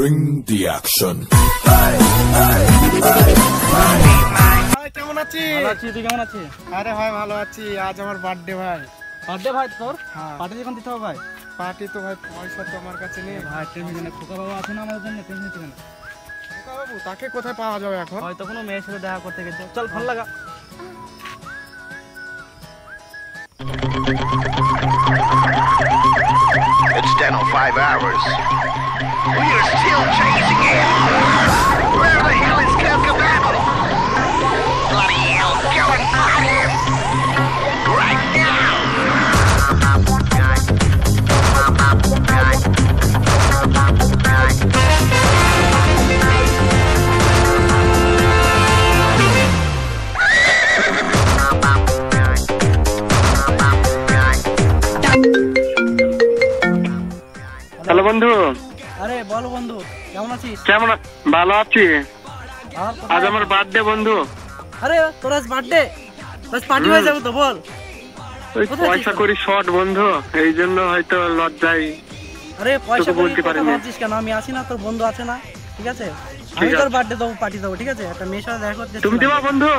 Bring the action. ভাই কেমন আছিস? আছি তুই কেমন আছিস? আরে ভাই ভালো আছি। আজ আমার বার্থডে ভাই। বার্থডে ভাই তোর? হ্যাঁ। পার্টি যখন দিতে হবে ভাই? পার্টি তো ভাই পয়সা তো আমার কাছে নেই। ভাই টেনশন খোকা বাবা আছে না আমাদের জন্য টেনশন নিতে খোকা বাবু তাকে কোথায় পাওয়া যাবে এখন? হয়তো কোনো মেয়ের সাথে দেখা করতে গেছে। চল ফোন লাগা। 10.05 hours. We are still chasing him. Hello বন্ধু। আরে বল বন্ধু কেমন আছিস? কেমন ভালো আছি। আজ আমার বার্থডে বন্ধু। আরে তোর আজ বার্থডে আজ পার্টি হয়ে যাবে তো বল। ওই পয়সা করি শর্ট বন্ধু এই জন্য হয়তো লজ্জায় আরে পয়সা বলতে পারিনি। ভাবছিস কেন? আমি আছি না তোর বন্ধু আছে না ঠিক আছে? আমি তোর। বার্থডে দেবো পার্টি দেবো ঠিক আছে? একটা মেয়ের সাথে দেখা করতে তুমি। দেবা বন্ধু?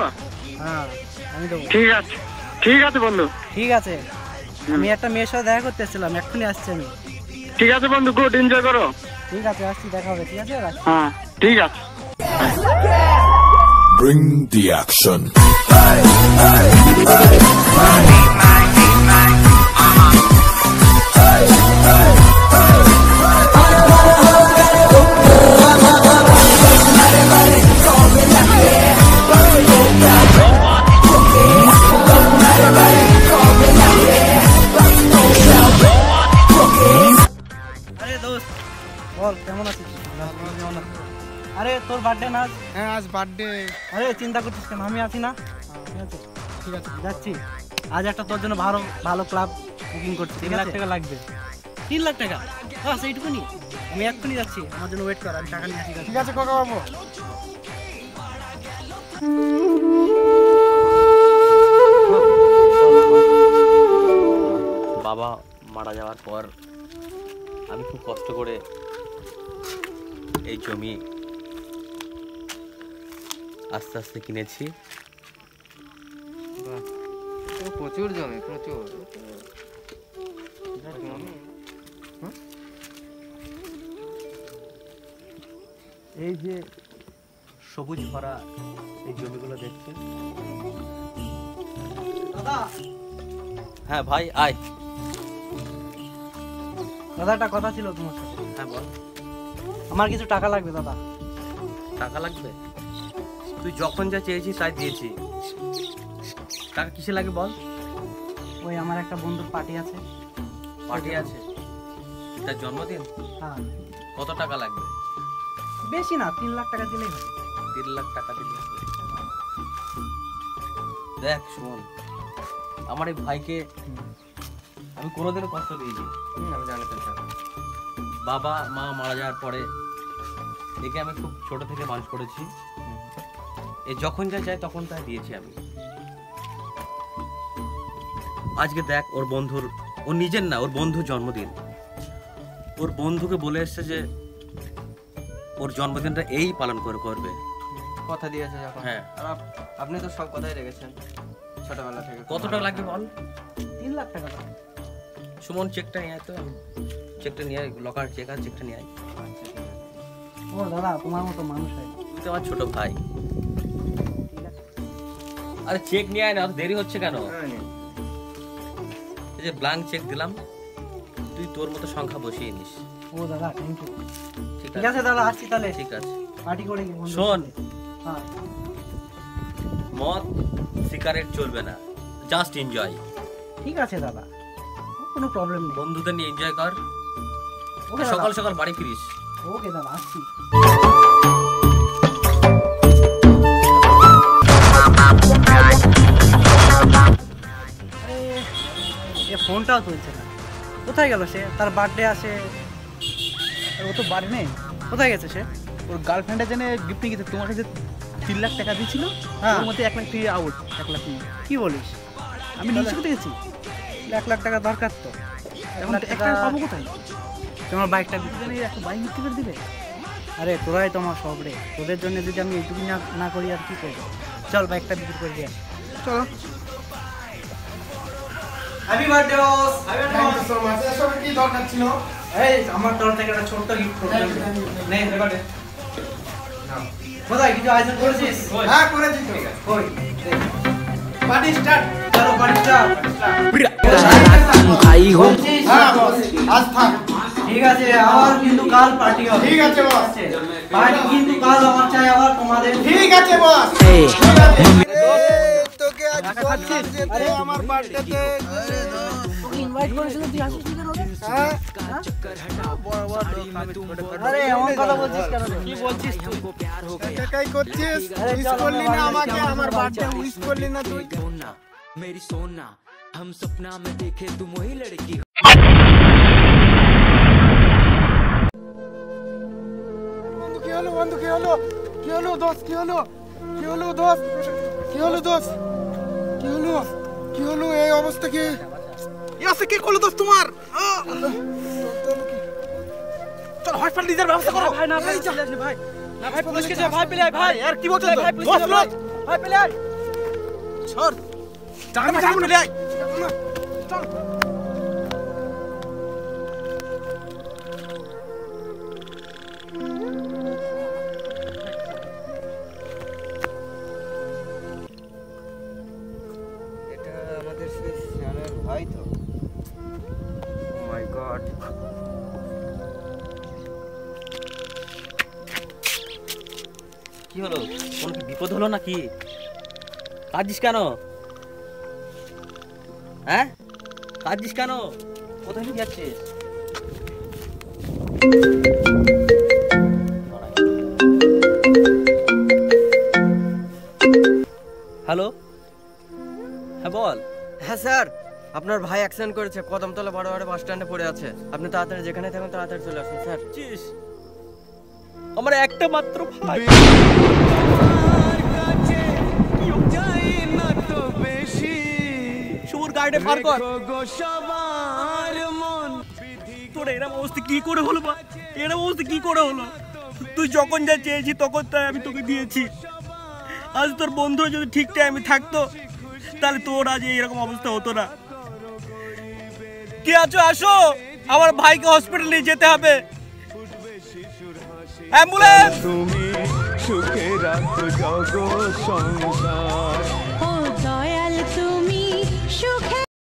হ্যাঁ আমি দেবো। ঠিক আছে। ঠিক আছে বন্ধু। ঠিক আছে। আমি একটা মেয়ের সাথে দেখা করতে এসেছিলাম এক্ষুনি আসছি আমি। ঠিক আছে বন্ধু গুড এনজয় করো ঠিক আছে আসছি দেখা হবে ঠিক আছে হ্যাঁ ঠিক আছে Bring the action. আরে বার্থডে না হ্যাঁ আজ বার্থডে আরে চিন্তা করছিস কেন? আমি আছি না? ঠিক আছে। যাচ্ছি। আজ একটা তোর জন্য ভালো ভালো ক্লাব বুকিং করছি। তিন লাখ টাকা লাগবে। তিন লাখ টাকা? হ্যাঁ সেইটুকুনি আমি এক্ষুনি যাচ্ছি। আমার জন্য ওয়েট কর আমি টাকা নিয়ে আসি ঠিক আছে খোকা বাবু। বাবা মারা যাওয়ার পর আমি খুব কষ্ট করে এই জমি আস্তে আস্তে কিনেছি। প্রচুর জমি প্রচুর। এই যে সবুজ ভরা এই জমিগুলো দেখছেন? দাদা! হ্যাঁ ভাই আয়। দাদা একটা কথা ছিল তোমার সাথে। হ্যাঁ বল। আমার কিছু টাকা লাগবে দাদা। টাকা লাগবে? তুই যখন যা চেয়েছিস তাই দিয়েছি। টাকা কিসে লাগে বল? ওই আমার একটা বন্ধুর পার্টি আছে। পার্টি আছে? তার জন্মদিন? হ্যাঁ। কত টাকা লাগবে? বেশি না তিন লাখ টাকা দিলেই হবে। তিন লাখ টাকা দিলে হবে। দেখ শোন আমার এই ভাইকে আমি কোনোদিনও কষ্ট দিইনি। আমি জানি তো বাবা মা মারা যাওয়ার পরে একে আমি খুব ছোট থেকে মানুষ করেছি। যখন যা চায় তখন তাই দিয়েছি আমি। আজকে দেখ ওর বন্ধুর ওর নিজের না ওর বন্ধুর জন্মদিন। ওর বন্ধুকে বলে এসছে যে ওর জন্মদিনটা এই পালন করে করবে। কথা দিয়েছে যখন। হ্যাঁ। আপনি তো সব কথাই রেখেছেন ছোটবেলা থেকে। কত টাকা লাগবে বল? তিন লাখ টাকা। সুমন চেকটা নিয়ে আয় তো। চেকটা নিয়ে লকার চেক আর চেকটা নিয়ে আয়। আচ্ছা। ও দাদা তোমার মতো মানুষ হয়। তুই তো আমার ছোট ভাই। আরে চেক নিয়ে আয় না অত দেরি হচ্ছে কেন? হ্যাঁ, এই যে ব্ল্যাঙ্ক চেক দিলাম তুই তোর মতো সংখ্যা বসিয়ে নিস। ও দাদা থ্যাংক ইউ ঠিক আছে দাদা আসছি তাহলে। ঠিক আছে। পার্টি করে কি শোন। হ্যাঁ। মদ সিগারেট চলবে না। জাস্ট এনজয় ঠিক আছে দাদা। কোনো প্রবলেম নেই। বন্ধুদের নিয়ে এনজয় কর। ওকে সকাল সকাল বাড়ি ফিরিস। ওকে দাদা আসছি। এ ফোনটাও তুলছে না। কোথায় গেল সে? তার বার্থডে আসে। ও তো বাড়ি নেই। কোথায় গেছে সে? ওর গার্লফ্রেন্ডের জন্য গিফট নিয়ে গেছে। তোমার কাছে তিন লাখ টাকা দিয়েছিল? হ্যাঁ। ওর মধ্যে এক লাখ আউট এক লাখ কি বলিস? আমি নিচে কোথায় গেছি। এক লাখ টাকা দরকার তো। এখন লাখ এক টাকা পাবো কোথায়? তোমার বাইকটা বিক্রি জানি একটা বাইক বিক্রি করে দিবে? আরে তোরাই তো আমার সব রে। তোদের জন্য যদি আমি এইটুকু না না করি আর কি করব? চল বাইকটা বিক্রি করে দিয়ে চলো। Happy birthday boss thank you so much এসব কি দরকার ছিল? এই আমার তরফ থেকে একটা ছোট্ট গিফট করতে নে এবারে কোথায়? কিছু আয়োজন করেছিস? হ্যাঁ করেছি তো। কই? পার্টি স্টার্ট চলো পার্টি স্টার্ট হ্যাঁ বস আজ থাক। ঠিক আছে আবার কিন্তু কাল পার্টি হবে। ঠিক আছে বস পার্টি কিন্তু কাল আমার চাই আবার তোমাদের। ঠিক আছে বস ঠিক আছে। আজ বললাম যে তুই আমার বার্থডেতে ইনভাইট করেছিল তুই আসিস কেন হ্যাঁ আরে এমন কথা বলছিস কেন কি বলছিস তুই একাই করছিস উইশ করলি না আমাকে আমার বার্থডে উইশ করলি না তুই मेरी सोना हम सपना में देखे तुम वही लड़की हो বন্ধু কি হলো বন্ধু কি হলো কি হলো দোষ কি হলো কি হলো দোষ কি হলো দোষ কি হলো? কি হলো? এই অবস্থা কি? ইয়াসে কে করল দোস্ত তোমার? চল হসপিটাল নিজের ব্যবস্থা করো। ভাই না ভাই ভাই। না ভাই পুলিশকে যা ভাই পেলে ভাই আর কি বলছো ভাই পুলিশ ভাই পেলে আয় সর জানা সামনে পেলে গড। কি হলো? কোনো কি বিপদ হলো নাকি? কাঁদছিস কেন? হ্যাঁ? কাঁদছিস কেন? কোথায় নিয়ে যাচ্ছিস? হ্যালো? হ্যাঁ বল। হ্যাঁ স্যার। আপনার ভাই অ্যাক্সিডেন্ট করেছে কদমতলা বড় বড় বাস স্ট্যান্ডে পড়ে আছে। আপনি তাড়াতাড়ি যেখানে থাকেন তাড়াতাড়ি চলে আসুন স্যার। চিস আমার একটা মাত্র ভাই। শুভর গাড়িটা পার কর। তোর এরম অবস্থা কি করে হলো বা? এরম অবস্থা কি করে হলো? তুই যখন যা চেয়েছি তখন তাই আমি তোকে দিয়েছি। আজ তোর বন্ধু যদি ঠিক টাইমে থাকতো তাহলে তোর আজ এইরকম অবস্থা হতো না। কে আছো? আসো। আমার ভাইকে হসপিটালে যেতে হবে। অ্যাম্বুলেন্স তুমি সুখে রাখো সংসার।